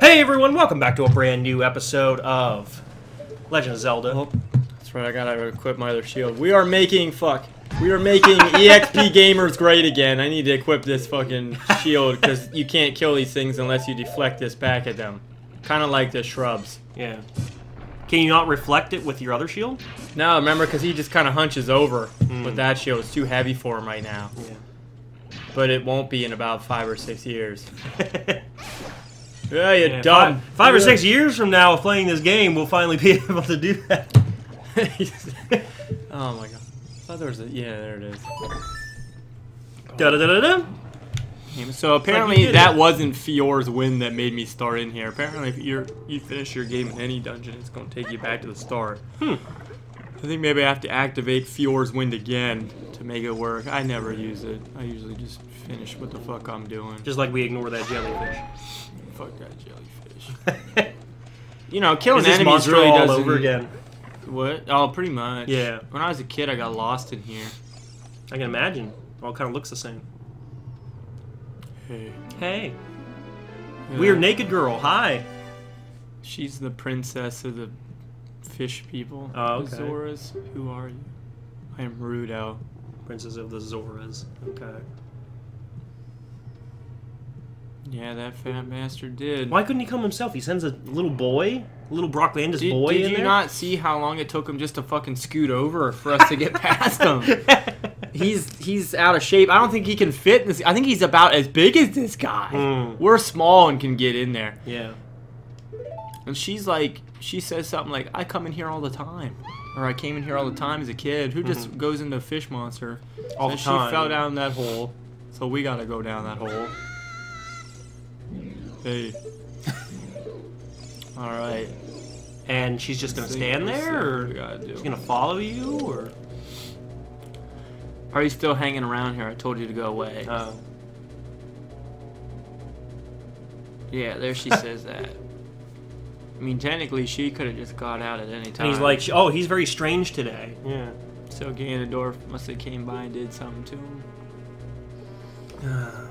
Hey everyone, welcome back to a brand new episode of Legend of Zelda. Oh, that's right. I gotta equip my other shield. We are making fuck. We are making EXP gamers great again. I need to equip this fucking shield because you can't kill these things unless you deflect this back at them. Kind of like the shrubs. Yeah. Can you not reflect it with your other shield? No, remember, because he just kind of hunches over Hmm. with that shield. It's too heavy for him right now. Yeah. But it won't be in about five or six years. Yeah, you Yeah, dumb. Five, five or six years from now, of playing this game, we'll finally be able to do that. oh my god. I thought there was a. Yeah, there it is. Da da da da da. So apparently did that it. wasn't Farore's Wind that made me start in here. Apparently, if you're you finish your game in any dungeon, it's gonna take you back to the start. Hmm. I think maybe I have to activate Farore's Wind again to make it work. I never use it. I usually just finish what the fuck I'm doing. Just like we ignore that jellyfish. Fuck that jellyfish. You know, killing Is enemies really all doesn't. over again? What? Oh, pretty much. Yeah. When I was a kid, I got lost in here. I can imagine. All kind of looks the same. Hey. Hey, Yeah. weird naked girl. Hi. She's the princess of the fish people. Oh, The. Zoras. Who are you? I am Ruto. Princess of the Zoras. Okay. Yeah, that fat bastard did. Why couldn't he come himself? He sends a little boy, a little Brock Landis Did, boy did in you there. not see how long it took him just to fucking scoot over for us to get past him? He's he's out of shape. I don't think he can fit this. I think he's about as big as this guy. Mm. We're small and can get in there. yeah. And she's like, she says something like, "I come in here all the time," or "I came in here all the time as a kid." Who just goes into fish monster? All and the time. she fell down that hole, so we gotta go down that hole. Hey. all right. And she's just gonna stand there, or we gotta do. she's gonna follow you, or Are you still hanging around here? I told you to go away. oh, yeah, there she says that. I mean, technically, she could have just got out at any time. and he's like, oh, he's very strange today. Yeah. so Ganondorf must have came by and did something to him. Uh.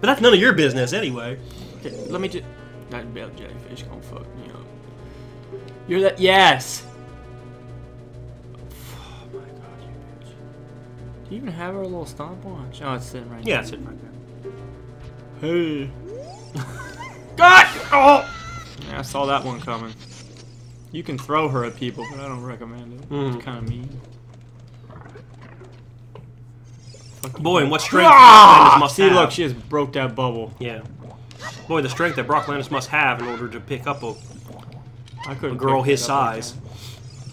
But that's none of your business anyway. Okay, let me just. That bell jellyfish gonna fuck me up. You're that. Yes! Oh my god, you bitch. Do you even have our little stomp watch? Oh, it's sitting right Yeah, there. that's it right there. Hey. God! Oh! Yeah, I saw that one coming. You can throw her at people, but I don't recommend it. Mhm. It's kind of mean. Fuck. Boy, and what strength Ah! Brock Landis must See, have. look, she just broke that bubble. Yeah. Boy, the strength that Brock Landis must have in order to pick up a. I couldn't. A girl his that up like size.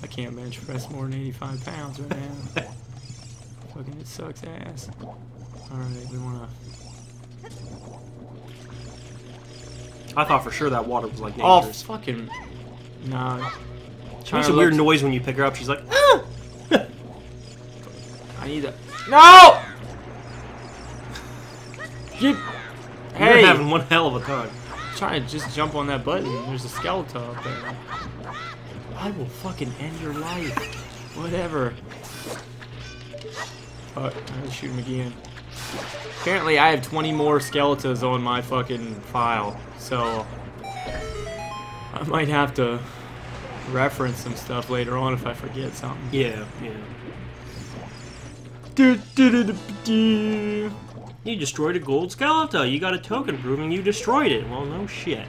I can't bench press more than 85 pounds right now. Fucking, it sucks ass. Alright, we wanna. I thought for sure that water was like Oh, dangerous. fucking. Nah. she makes to a weird noise when you pick her up. She's like, ah! I need to. No! You. You're having one hell of a time. trying to just jump on that button. There's a skeleton up there. I will fucking end your life. Whatever. Oh, Fuck, I'm gonna shoot him again. Apparently, I have 20 more skeletons on my fucking file, so I might have to reference some stuff later on if I forget something. Yeah, yeah. You destroyed a gold skeleton. You got a token proving you destroyed it. Well, no shit.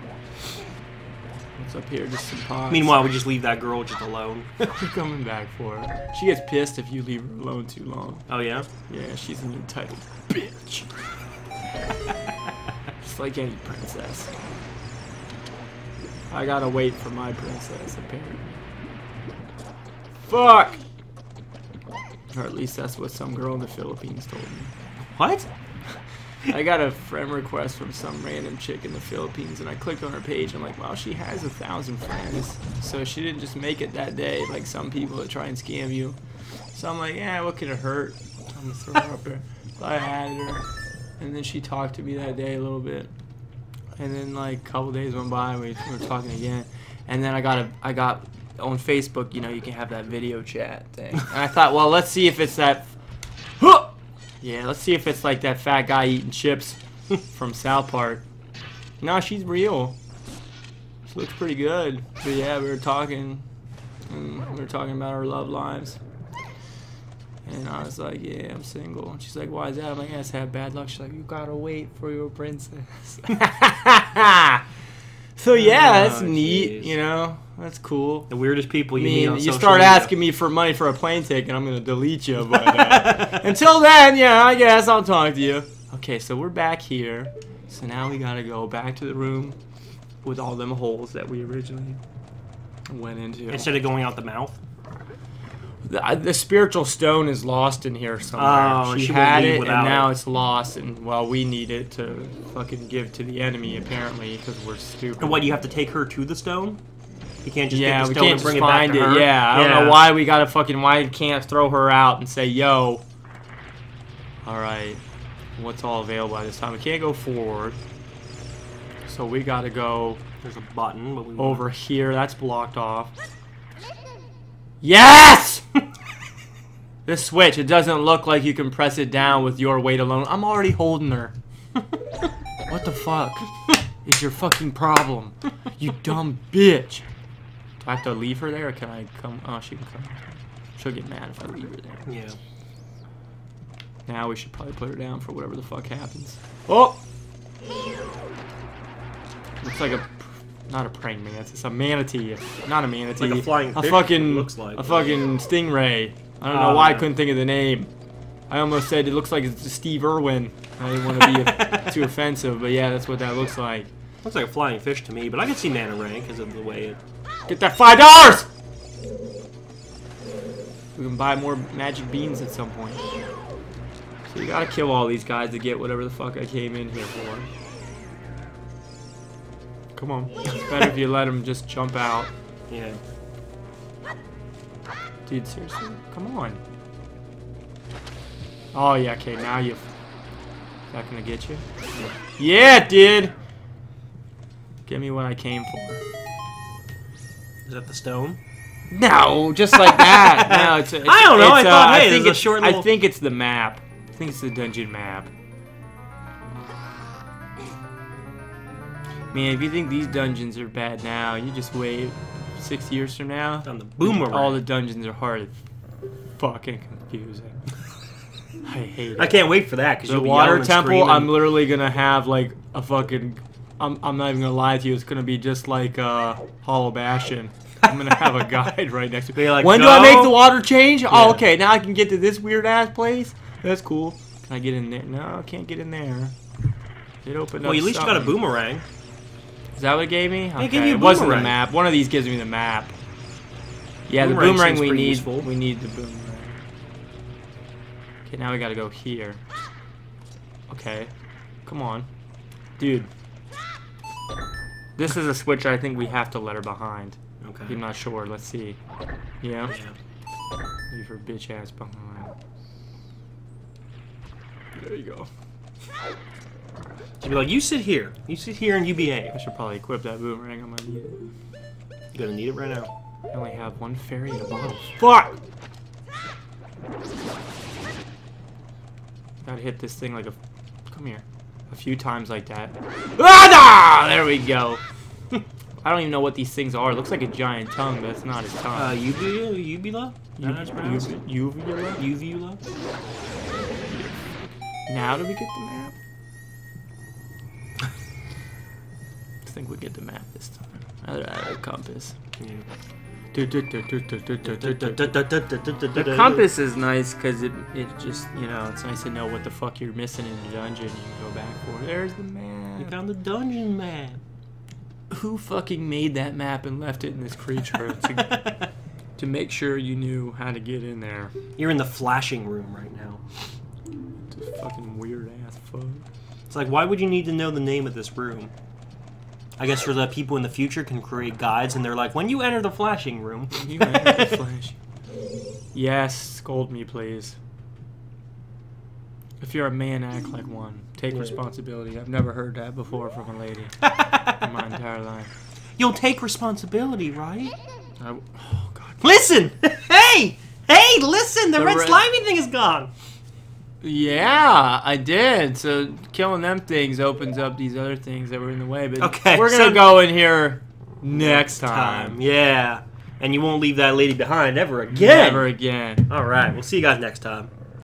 What's up here? Just some pots. Meanwhile, we just leave that girl just alone. You're coming back for her. She gets pissed if you leave her alone too long. oh yeah. Yeah, she's an entitled bitch. Just like any princess. I gotta wait for my princess, apparently. Fuck! Or at least that's what some girl in the Philippines told me. What? I got a friend request from some random chick in the Philippines, and I clicked on her page. I'm like, wow, she has a thousand friends. So she didn't just make it that day, like some people that try and scam you. So I'm like, yeah, what could it hurt? I'm gonna throw her up there. So I added her, and then she talked to me that day a little bit. And then like a couple days went by, we were talking again. And then I got a, I got on Facebook, you know, you can have that video chat thing. And I thought, well, let's see if it's that. Yeah, let's see if it's like that fat guy eating chips from South Park. No, she's real. She looks pretty good. But yeah, we were talking. And we were talking about our love lives. And I was like, yeah, I'm single. And she's like, why is that? I'm like, it's had bad luck. She's like, you gotta wait for your princess. so yeah, that's Oh, neat. You know, that's cool. The weirdest people I you meet mean, on you start media. asking me for money for a plane ticket, I'm gonna delete you. But uh, until then, yeah, I guess I'll talk to you. Okay, so we're back here. So now we gotta go back to the room with all them holes that we originally went into. Instead of going out the mouth. The, uh, the spiritual stone is lost in here somewhere. Oh, she, she had it, and now it. it's lost. And well, we need it to fucking give to the enemy, apparently, because we're stupid. And what, you have to take her to the stone? You can't just yeah, get we the stone can't and bring just it back find to it. her? Yeah, I don't know why we gotta fucking why can't throw her out and say, "Yo, all right, what's all available at this time?" We can't go forward, so we gotta go There's a button, but we over here. That's blocked off. Yes. this switch. It doesn't look like you can press it down with your weight alone. I'm already holding her. what the fuck is your fucking problem? You dumb bitch. Do I have to leave her there or can I come? Oh, she can come. She'll get mad if I leave her there. Yeah. Now we should probably put her down for whatever the fuck happens. Oh! Looks like a, not a praying mantis, it's a manatee. Not a manatee. Like a flying A fish, fucking, it looks like. a fucking stingray. I don't know Oh, why I couldn't think of the name. I almost said it looks like it's Steve Irwin. I didn't want to be too offensive, but yeah, that's what that looks like. Looks like a flying fish to me, but I can see manta ray because of the way it. Get that five dollars! We can buy more magic beans at some point. So you gotta kill all these guys to get whatever the fuck I came in here for. Come on. It's better if you let them just jump out. Yeah. Dude, seriously? Come on. Oh, yeah, okay, now you... Is that gonna get you? Yeah, dude! Give me what I came for. Is that the stone? No, just like that. No, it's. it's I don't know, I thought, uh, hey, I think it's, short I think it's the map. I think it's the dungeon map. Man, if you think these dungeons are bad now, you just wait six years from now. On the boomerang. All the dungeons are hard fucking confusing. I hate it. I can't wait for that because The water temple. I'm literally gonna have like a fucking. I'm, I'm not even gonna lie to you. It's gonna be just like uh, Hollow Bastion. I'm gonna have a guide right next to me. like, when do I make the water change? Yeah. Oh, okay. Now I can get to this weird ass place. That's cool. Can I get in there? No, I can't get in there. It opened Well, up. at least you got a boomerang. Is that what it gave me? Okay. It gave you a it wasn't the map. One of these gives me the map. Yeah, the Boomerang boomerang we need. useful. We need the boomerang. Okay, now we gotta go here. Okay, come on, dude. This is a switch I think we have to let her behind. Okay. I'm not sure. Let's see. Yeah, Yeah. leave her bitch ass behind. There you go. She'd be like, you sit here. You sit here and you behave. I should probably equip that boomerang. I'm gonna need it. You're gonna need it right now. I only have one fairy in the bottle. Fuck! Gotta hit this thing like a. Come here. A few times like that. Ah! There we go. I don't even know what these things are. It looks like a giant tongue, but it's not his Uh, tongue. uvula? Uvula? Is that how it's pronounced? U- uvula? Uvula? Now do we get the map? I think we get the map this time. Uh, compass. Yeah. The compass is nice because it, it just, you know, it's nice to know what the fuck you're missing in the dungeon. You can go back for. it. There's the map. You found the dungeon map. Who fucking made that map and left it in this creature to, to make sure you knew how to get in there? You're in the flashing room right now. It's a fucking weird ass fuck. It's like, why would you need to know the name of this room? I guess for the people in the future can create guides, and they're like, when you enter the flashing room, You enter the flash. Yes, scold me, please. If you're a man, act like one. Take Yeah. responsibility. I've never heard that before from a lady in my entire life. You'll take responsibility, right? I oh god. Listen! hey! Hey, listen! The, The red red- slimy thing is gone! Yeah, I did. So killing them things opens up these other things that were in the way. But Okay, we're gonna so- go in here next time. Time. Yeah. And you won't leave that lady behind ever again. Never again. All right. We'll see you guys next time.